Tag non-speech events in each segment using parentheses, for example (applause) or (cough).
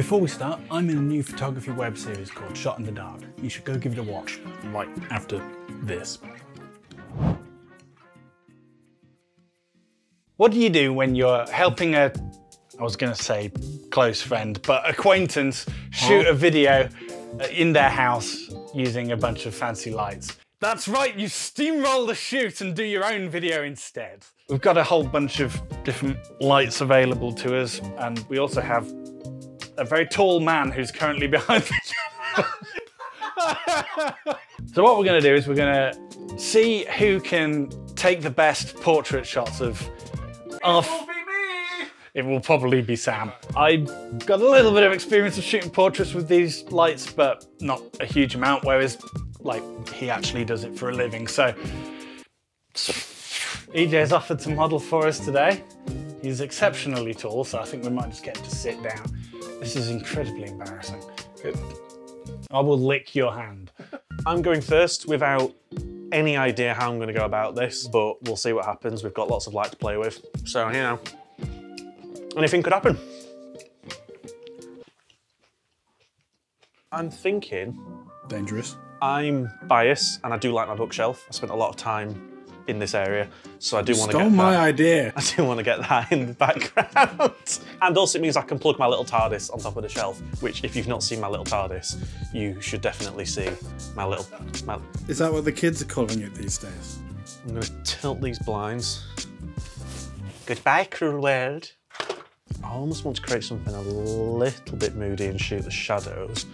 Before we start, I'm in a new photography web series called Shot in the Dark. You should go give it a watch, right after this. What do you do when you're helping a, I was going to say close friend, but acquaintance shoot a video uh, in their house using a bunch of fancy lights? That's right, you steamroll the shoot and do your own video instead. We've got a whole bunch of different lights available to us, and we also have a very tall man who's currently behind the camera. (laughs) so what we're going to do is we're going to see who can take the best portrait shots of our. It will probably be Sam. I've got a little bit of experience of shooting portraits with these lights, but not a huge amount, whereas like he actually does it for a living. So EJ's offered to model for us today. He's exceptionally tall, so I think we might just get him to sit down. This is incredibly embarrassing. I will lick your hand. (laughs) I'm going first without any idea how I'm going to go about this, but we'll see what happens. We've got lots of light to play with, so you know, anything could happen. I'm thinking Dangerous. I'm biased and I do like my bookshelf. I spent a lot of time in this area, so I do want to Stole get my that. idea. (laughs) I do want to get that in the background. (laughs) and also it means I can plug my little TARDIS on top of the shelf, which if you've not seen my little TARDIS, you should definitely see my little, my, Is that what the kids are calling it these days? I'm gonna tilt these blinds. Goodbye, cruel world. I almost want to create something a little bit moody and shoot the shadows.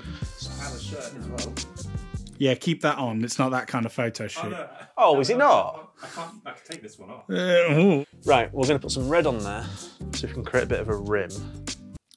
Yeah, keep that on. It's not that kind of photo shoot. Oh, is it not? I can't. I can take this one off. Uh. Right, we're gonna put some red on there, so we can create a bit of a rim.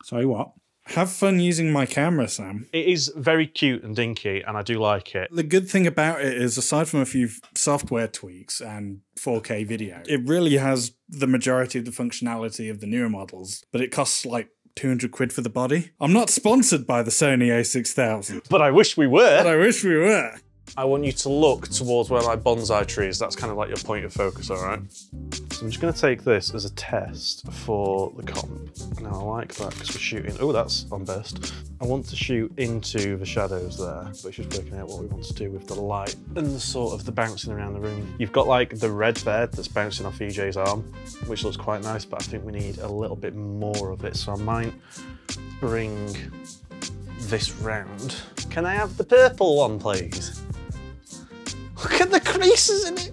Sorry, what? Have fun using my camera, Sam. It is very cute and dinky, and I do like it. The good thing about it is, aside from a few software tweaks and 4K video, it really has the majority of the functionality of the newer models, but it costs like 200 quid for the body. I'm not sponsored by the Sony A6000, But I wish we were. but. I wish we were. I want you to look towards where my bonsai tree is. That's kind of like your point of focus, all right? So I'm just going to take this as a test for the comp. Now I like that because we're shooting. Oh, that's on best. I want to shoot into the shadows there, but it's just working out what we want to do with the light and the sort of the bouncing around the room. You've got like the red there that's bouncing off EJ's arm, which looks quite nice, but I think we need a little bit more of it. So I might bring this round. Can I have the purple one, please? Look at the creases in it.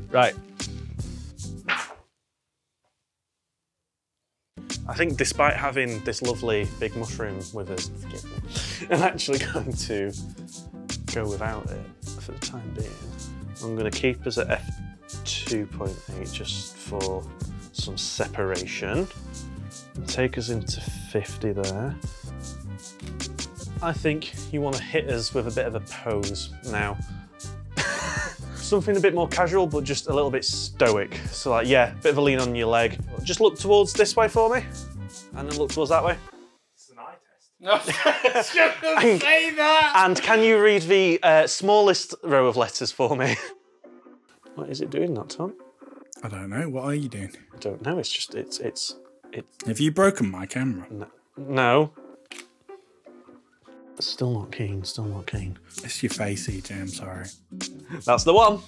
(laughs) right. I think despite having this lovely big mushroom with us, (laughs) I'm actually going to go without it for the time being. I'm going to keep us at f2.8 just for some separation. Take us into 50 there. I think you want to hit us with a bit of a pose now. Something a bit more casual, but just a little bit stoic. So like, yeah, bit of a lean on your leg. Just look towards this way for me, and then look towards that way. It's an eye test. (laughs) say that! And can you read the uh, smallest row of letters for me? (laughs) What is it doing that Tom? I don't know. What are you doing? I don't know. It's just it's it's it's Have you broken my camera? no. Still not keen. Still not keen. It's your face, EJ. I'm sorry. That's the one.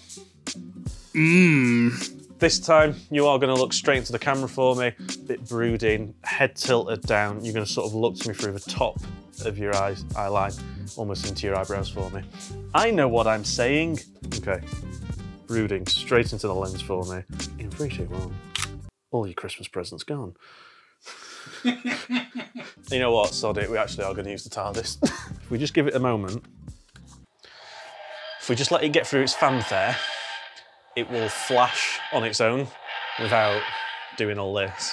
Mmm. This time you are going to look straight into the camera for me, bit brooding, head tilted down. You're going to sort of look to me through the top of your eyes, eye line, almost into your eyebrows for me. I know what I'm saying. Okay, brooding straight into the lens for me. In three, two, one. All your Christmas presents gone. (laughs) you know what, sod it, we actually are going to use the TARDIS. (laughs) if we just give it a moment, if we just let it get through its fanfare, it will flash on its own without doing all this.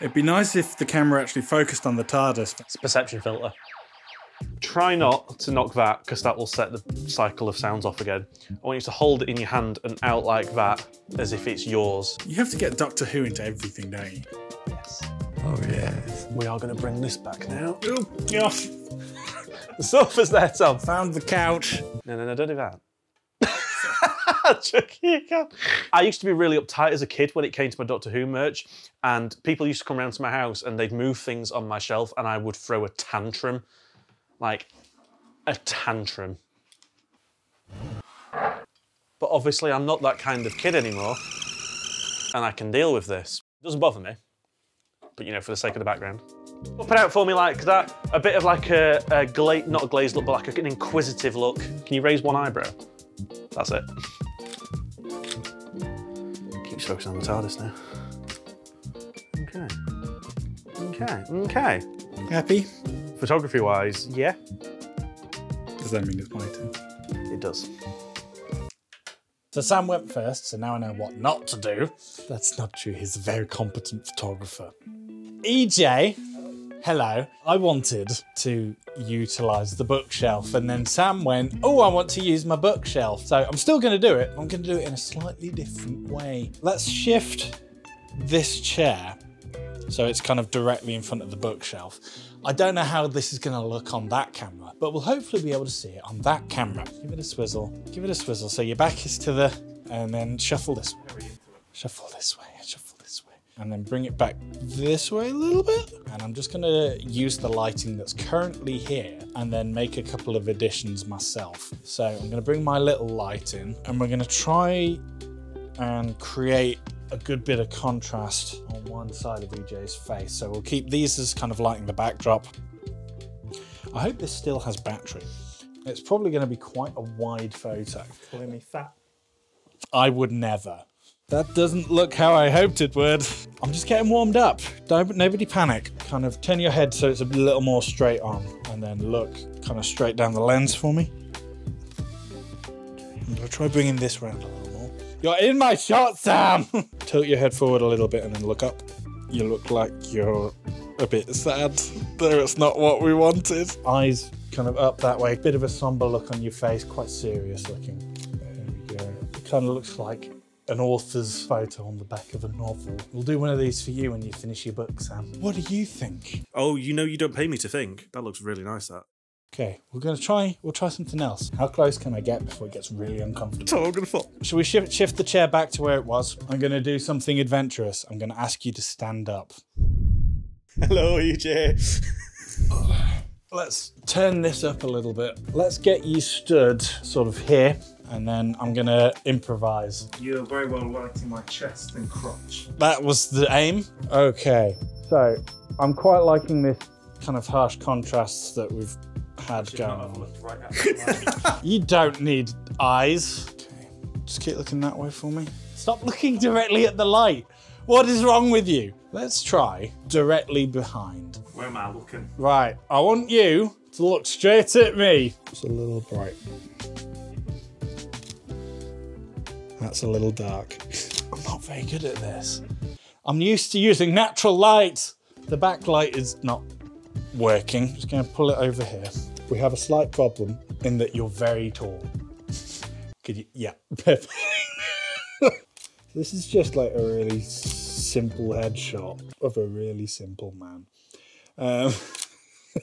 It'd be nice if the camera actually focused on the TARDIS. It's a perception filter. Try not to knock that because that will set the cycle of sounds off again. I want you to hold it in your hand and out like that as if it's yours. You have to get Doctor Who into everything, don't you? Yes. Oh, yes. We are going to bring this back now. Oh, gosh. The sofa's there, Tom. Found the couch. No, no, no, don't do that. (laughs) you can. I used to be really uptight as a kid when it came to my Doctor Who merch, and people used to come around to my house and they'd move things on my shelf, and I would throw a tantrum, like a tantrum. But obviously, I'm not that kind of kid anymore, and I can deal with this. It doesn't bother me, but you know, for the sake of the background. And out for me like that. A bit of like a, a not a glazed look, but like an inquisitive look. Can you raise one eyebrow? That's it. Keeps focusing on the TARDIS now. Okay. Okay. Okay. Happy? Photography wise, yeah, Does that mean it's my turn? it does. So Sam went first, so now I know what not to do. That's not true. He's a very competent photographer. EJ, hello. I wanted to utilize the bookshelf, and then Sam went, Oh, I want to use my bookshelf. So I'm still going to do it. I'm going to do it in a slightly different way. Let's shift this chair so it's kind of directly in front of the bookshelf. I don't know how this is going to look on that camera, but we'll hopefully be able to see it on that camera. Give it a swizzle, give it a swizzle. So your back is to the, and then shuffle this way. Shuffle this way, shuffle this way. And then bring it back this way a little bit. And I'm just going to use the lighting that's currently here and then make a couple of additions myself. So I'm going to bring my little light in and we're going to try and create a good bit of contrast on one side of EJ's face. So we'll keep these as kind of lighting the backdrop. I hope this still has battery. It's probably going to be quite a wide photo. Calling me fat. I would never. That doesn't look how I hoped it would. I'm just getting warmed up. Don't nobody panic. Kind of turn your head so it's a little more straight on, and then look kind of straight down the lens for me. Gonna try bringing this round a little more. You're in my shot, Sam. (laughs) Tilt your head forward a little bit and then look up. You look like you're a bit sad. Though it's not what we wanted. Eyes kind of up that way. Bit of a somber look on your face, quite serious looking. There we go. It kind of looks like an author's photo on the back of a novel. We'll do one of these for you when you finish your book, Sam. What do you think? Oh, you know you don't pay me to think. That looks really nice, that. Okay, we're gonna try. We'll try something else. How close can I get before it gets really uncomfortable? So I'm gonna fall. Should we shift, shift the chair back to where it was? I'm gonna do something adventurous. I'm gonna ask you to stand up. Hello, EJ. (sighs) Let's turn this up a little bit. Let's get you stood sort of here, and then I'm gonna improvise. You're very well lighting my chest and crotch. That was the aim. Okay, so I'm quite liking this kind of harsh contrasts that we've had going on. right at (laughs) the You don't need eyes. Okay, just keep looking that way for me. Stop looking directly at the light. What is wrong with you? Let's try directly behind. Where am I looking? Right, I want you to look straight at me. It's a little bright. That's a little dark. (laughs) I'm not very good at this. I'm used to using natural light. The backlight is not working. I'm Just gonna pull it over here. We have a slight problem in that you're very tall. Could you? Yeah, (laughs) this is just like a really simple headshot of a really simple man. Um,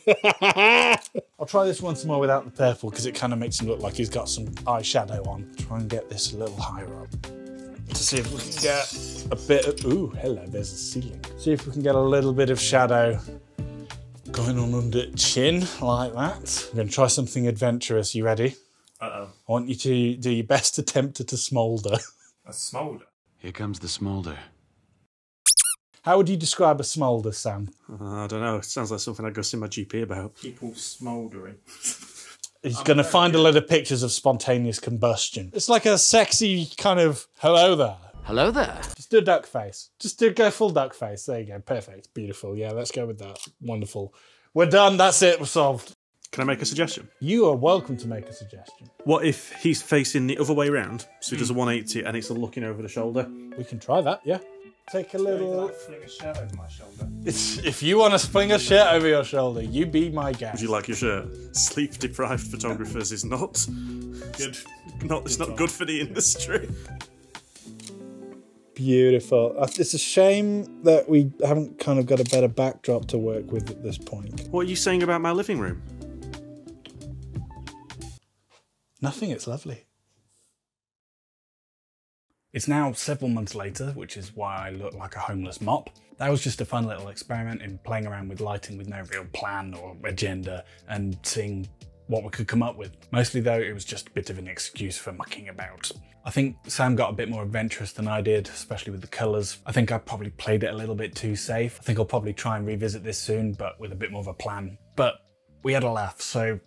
(laughs) I'll try this once more without the purple because it kind of makes him look like he's got some eyeshadow on. Try and get this a little higher up to see if we can get a bit of. Ooh, hello, there's a ceiling. See if we can get a little bit of shadow going on under chin like that. I'm going to try something adventurous. You ready? Uh oh. I want you to do your best attempt at a smolder. (laughs) A smolder. Here comes the smolder. How would you describe a smolder, Sam? Uh, I don't know. It sounds like something I'd go see my GP about. People smouldering. He's going to find a load of pictures of spontaneous combustion. It's like a sexy kind of hello there. Hello there. Just do a duck face. Just do go full duck face. There you go. Perfect. Beautiful. Yeah, let's go with that. Wonderful. We're done. That's it. We're solved. Can I make a suggestion? You are welcome to make a suggestion. What if he's facing the other way round? So he does a hmm. 180 and it's looking over the shoulder. We can try that. Yeah. Take a little. fling a shirt over my shoulder. It's, if you want to fling a shirt over your shoulder, you be my guest. Would you like your shirt? Sleep deprived photographers is not good. Not it's not good for the industry. Beautiful. It's a shame that we haven't kind of got a better backdrop to work with at this point. What are you saying about my living room? Nothing. It's lovely. It's now several months later, which is why I look like a homeless mop. That was just a fun little experiment in playing around with lighting with no real plan or agenda and seeing what we could come up with. Mostly though, it was just a bit of an excuse for mucking about. I think Sam got a bit more adventurous than I did, especially with the colours. I think I probably played it a little bit too safe. I think I'll probably try and revisit this soon, but with a bit more of a plan. But we had a laugh, so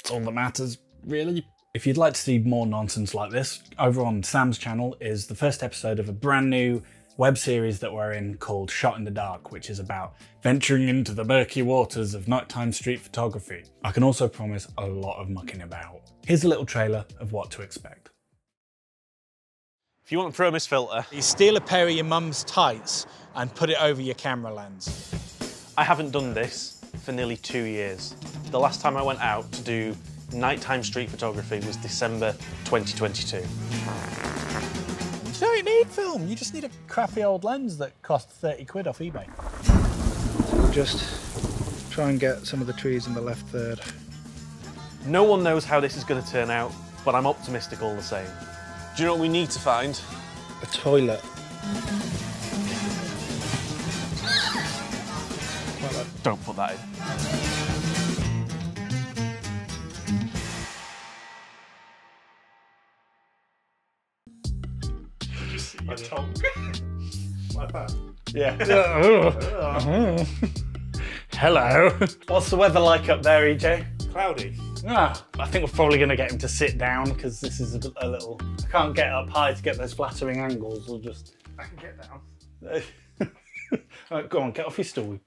it's all that matters, really. If you'd like to see more nonsense like this, over on Sam's channel is the first episode of a brand new web series that we're in called Shot in the Dark, which is about venturing into the murky waters of nighttime street photography. I can also promise a lot of mucking about. Here's a little trailer of what to expect. If you want a ProMist filter, You steal a pair of your mum's tights and put it over your camera lens. I haven't done this for nearly two years. The last time I went out to do nighttime street photography was December 2022. You need film, you just need a crappy old lens that cost 30 quid off eBay. So We'll just try and get some of the trees in the left third. No one knows how this is going to turn out, but I'm optimistic all the same. Do you know what we need to find? A toilet. Don't put that in. Your tongue. (laughs) like that. Yeah. (laughs) Hello. (laughs) What's the weather like up there, EJ? Cloudy. Ah, I think we're probably going to get him to sit down because this is a, a little. I can't get up high to get those flattering angles. We'll just. I can get down. Right, go on, get off your stool.